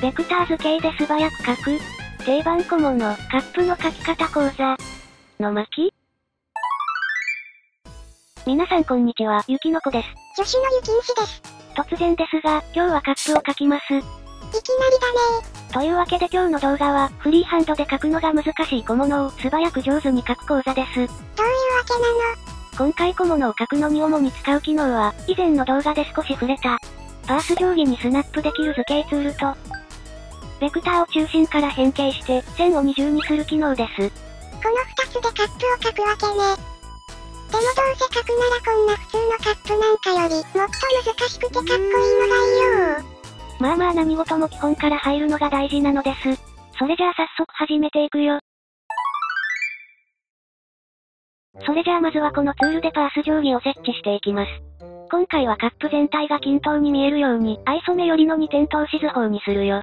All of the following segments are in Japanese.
ベクター図形で素早く書く。定番小物、カップの書き方講座。の巻皆さんこんにちは、ゆきのこです。助手のゆきんしです。突然ですが、今日はカップを書きます。いきなりだねというわけで今日の動画は、フリーハンドで書くのが難しい小物を素早く上手に書く講座です。どういうわけなの？今回小物を書くのに主に使う機能は、以前の動画で少し触れた、パース定規にスナップできる図形ツールと、ベクターを中心から変形して、線を二重にする機能です。この二つでカップを書くわけね。でもどうせ書くならこんな普通のカップなんかより、もっと難しくてかっこいいのがいいよまあまあ何事も基本から入るのが大事なのです。それじゃあ早速始めていくよ。それじゃあまずはこのツールでパース定規を設置していきます。今回はカップ全体が均等に見えるように、愛染め寄りの2点透視図法にするよ。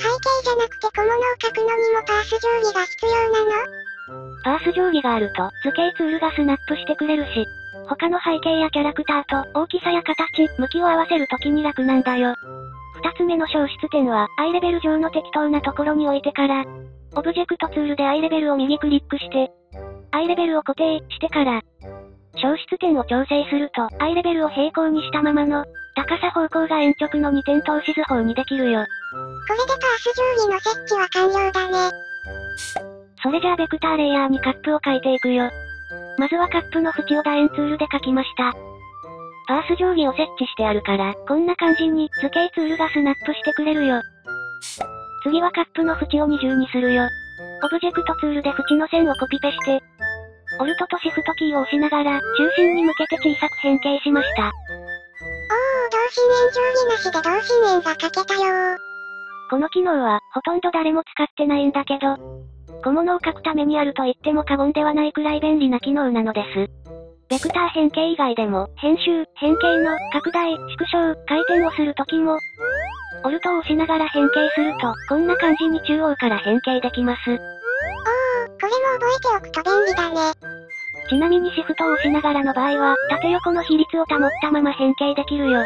背景じゃなくて小物を書くのにもパース定規が必要なの？パース定規があると、図形ツールがスナップしてくれるし、他の背景やキャラクターと大きさや形、向きを合わせるときに楽なんだよ。二つ目の消失点は、アイレベル上の適当なところに置いてから、オブジェクトツールでアイレベルを右クリックして、アイレベルを固定してから、消失点を調整すると、アイレベルを平行にしたままの、高さ方向が鉛直の2点透視図法にできるよ。これでパース定規の設置は完了だね。それじゃあベクターレイヤーにカップを書いていくよ。まずはカップの縁を楕円ツールで書きました。パース定規を設置してあるから、こんな感じに図形ツールがスナップしてくれるよ。次はカップの縁を二重にするよ。オブジェクトツールで縁の線をコピペして、オルトとシフトキーを押しながら、中心に向けて小さく変形しました。おー、同心円定規なしで同心円が書けたよー。この機能は、ほとんど誰も使ってないんだけど、小物を書くためにあると言っても過言ではないくらい便利な機能なのです。ベクター変形以外でも、編集、変形の拡大、縮小、回転をするときも、オルトを押しながら変形すると、こんな感じに中央から変形できます。これも覚えておくと便利だね。ちなみにシフトを押しながらの場合は、縦横の比率を保ったまま変形できるよ。ほ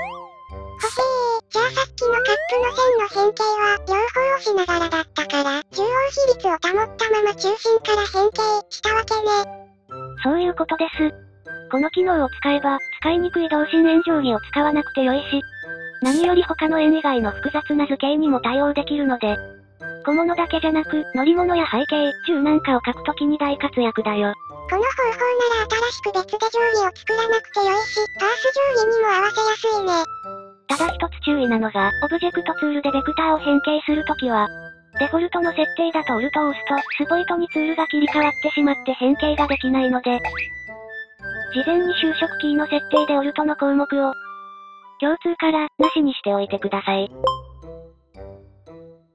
せー、じゃあさっきのカップの線の変形は、両方押しながらだったから、中央比率を保ったまま中心から変形したわけね。そういうことです。この機能を使えば、使いにくい同心円定規を使わなくてよいし、何より他の円以外の複雑な図形にも対応できるので、小物だけじゃなく、乗り物や背景、銃なんかを書くときに大活躍だよ。この方法なら新しく別で定規を作らなくてよいし、パース定規にも合わせやすいね。ただ一つ注意なのが、オブジェクトツールでベクターを変形するときは、デフォルトの設定だとオルトを押すと、スポイトにツールが切り替わってしまって変形ができないので、事前に就職キーの設定でオルトの項目を、共通から、なしにしておいてください。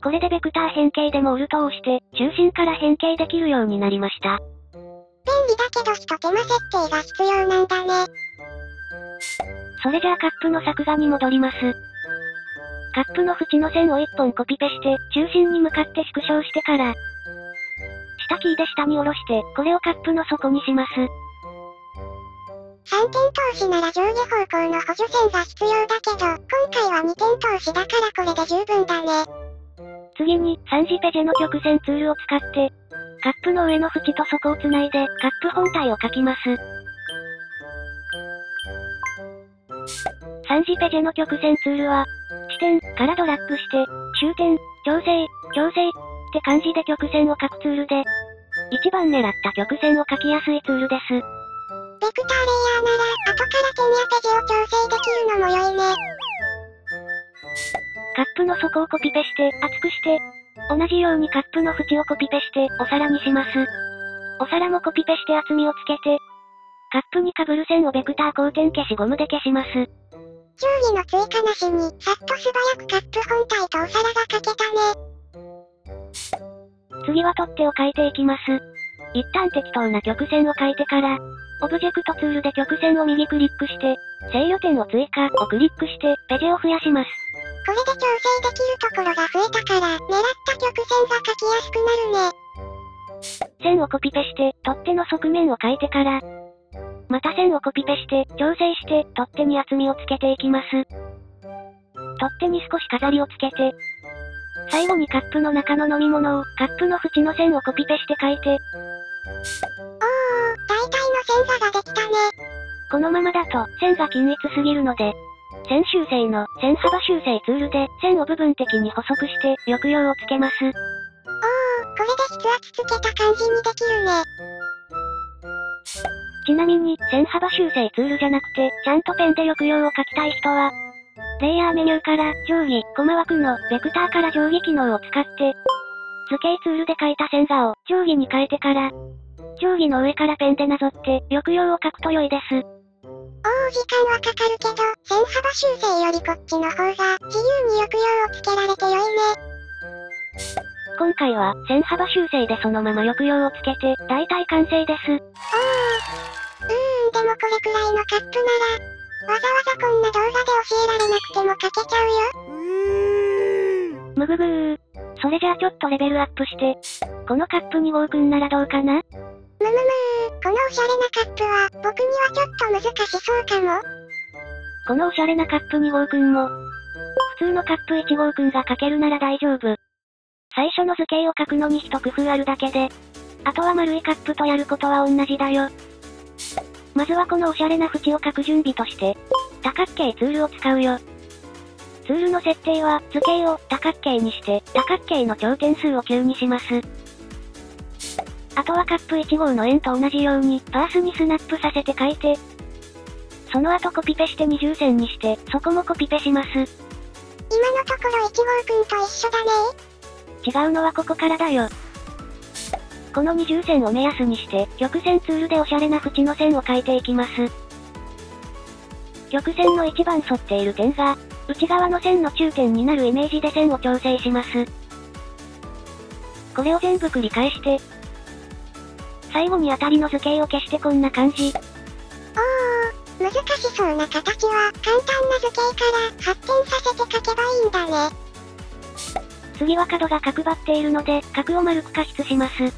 これでベクター変形でもオルトを押して、中心から変形できるようになりました。便利だけどひと手間設定が必要なんだね。それじゃあカップの作画に戻ります。カップの縁の線を1本コピペして、中心に向かって縮小してから、下キーで下に下ろして、これをカップの底にします。3点通しなら上下方向の補助線が必要だけど、今回は2点通しだからこれで十分だね。次に、3次ペジェの曲線ツールを使って、カップの上の縁と底をつないで、カップ本体を描きます。3次ペジェの曲線ツールは、地点からドラッグして、終点、調整、調整って感じで曲線を描くツールで、一番狙った曲線を描きやすいツールです。ベクターレイヤーなら、後から点やペジを調整できるのも良いね。カップの底をコピペして、厚くして、同じようにカップの縁をコピペして、お皿にします。お皿もコピペして厚みをつけて、カップに被る線をベクター光点消しゴムで消します。定規の追加なしに、さっと素早くカップ本体とお皿が描けたね。次は取っ手を書いていきます。一旦適当な曲線を書いてから、オブジェクトツールで曲線を右クリックして、制御点を追加をクリックして、ペジを増やします。これで調整できるところが増えたから、狙った曲線が描きやすくなるね。線をコピペして、取っ手の側面を書いてから、また線をコピペして、調整して、取っ手に厚みをつけていきます。取っ手に少し飾りをつけて、最後にカップの中の飲み物を、カップの縁の線をコピペして書いて、おー、大体の線座ができたね。このままだと、線が均一すぎるので、線修正の線幅修正ツールで線を部分的に補足して抑揚をつけます。おー、これで筆圧つけた感じにできるね。ちなみに、線幅修正ツールじゃなくて、ちゃんとペンで抑揚を書きたい人は、レイヤーメニューから定規、コマ枠のベクターから定規機能を使って、図形ツールで書いた線画を定規に変えてから、定規の上からペンでなぞって抑揚を書くと良いです。時間はかかるけど、線幅修正よりこっちの方が、自由に抑揚をつけられて良いね。今回は線幅修正でそのまま抑揚をつけて、大体完成です。おー。うーん、でもこれくらいのカップなら、わざわざこんな動画で教えられなくても書けちゃうよ。むぐぐー。それじゃあちょっとレベルアップして、このカップ2号くんならどうかな？むむむー、このおしゃれなカップは、僕にはちょっと難しそうかも。このおしゃれなカップ2号くんも、普通のカップ1号くんが書けるなら大丈夫。最初の図形を書くのに一工夫あるだけで、あとは丸いカップとやることは同じだよ。まずはこのおしゃれな縁を書く準備として、多角形ツールを使うよ。ツールの設定は、図形を多角形にして、多角形の頂点数を9にします。あとはカップ1号の円と同じように、パースにスナップさせて書いて、その後コピペして二重線にして、そこもコピペします。今のところ1号くんと一緒だね違うのはここからだよ。この二重線を目安にして、曲線ツールでおしゃれな縁の線を描いていきます。曲線の一番沿っている点が、内側の線の中点になるイメージで線を調整します。これを全部繰り返して、最後に当たりの図形を消してこんな感じ。おー、難しそうな形は、簡単な図形から発展させて書けばいいんだね。次は角が角張っているので、角を丸く加筆します。これは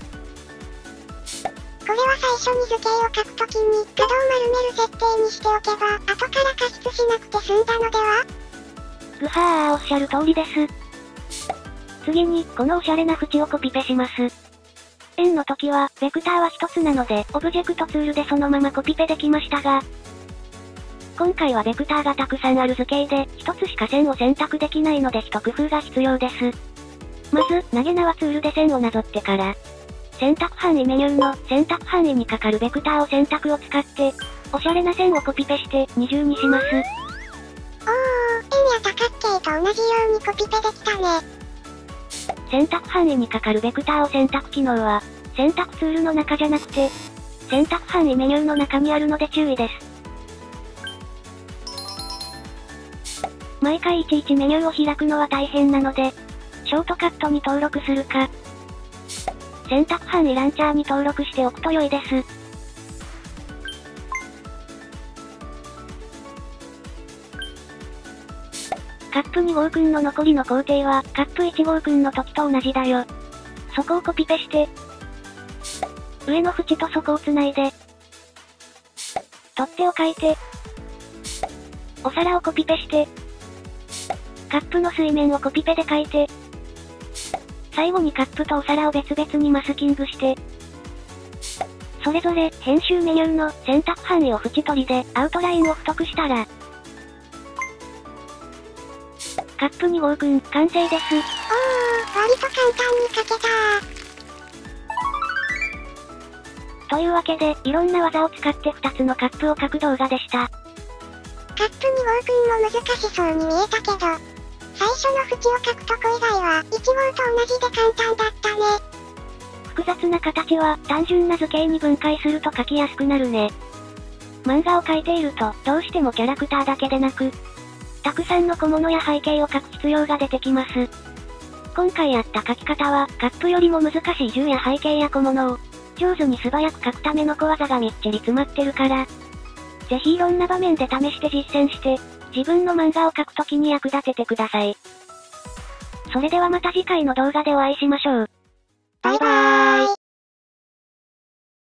最初に図形を書くときに、角を丸める設定にしておけば、後から加筆しなくて済んだのでは？ぐはーおっしゃる通りです。次に、このおしゃれな縁をコピペします。円の時は、ベクターは一つなので、オブジェクトツールでそのままコピペできましたが、今回はベクターがたくさんある図形で、一つしか線を選択できないので一工夫が必要です。まず、投げ縄ツールで線をなぞってから、選択範囲メニューの選択範囲にかかるベクターを選択を使って、おしゃれな線をコピペして二重にします。おー、円や多角形と同じようにコピペできたね。選択範囲にかかるベクターを選択機能は、選択ツールの中じゃなくて、選択範囲メニューの中にあるので注意です。毎回いちいちメニューを開くのは大変なので、ショートカットに登録するか、選択範囲ランチャーに登録しておくと良いです。カップ2号くんの残りの工程は、カップ1号くんの時と同じだよ。そこをコピペして、上の縁と底をつないで、取っ手を書いて、お皿をコピペして、カップの水面をコピペで書いて、最後にカップとお皿を別々にマスキングして、それぞれ編集メニューの選択範囲を縁取りでアウトラインを太くしたら、カップ2号くん完成です。おー、割と簡単に書けたというわけで、いろんな技を使って2つのカップを書く動画でした。カップ2号くんも難しそうに見えたけど、最初の縁を書くとこ以外は、1号と同じで簡単だったね。複雑な形は単純な図形に分解すると書きやすくなるね。漫画を描いていると、どうしてもキャラクターだけでなく、たくさんの小物や背景を書く必要が出てきます。今回やった書き方は、カップよりも難しい銃や背景や小物を、上手に素早く書くための小技がみっちり詰まってるから、ぜひいろんな場面で試して実践して、自分の漫画を描くときに役立ててください。それではまた次回の動画でお会いしましょう。バイバーイ。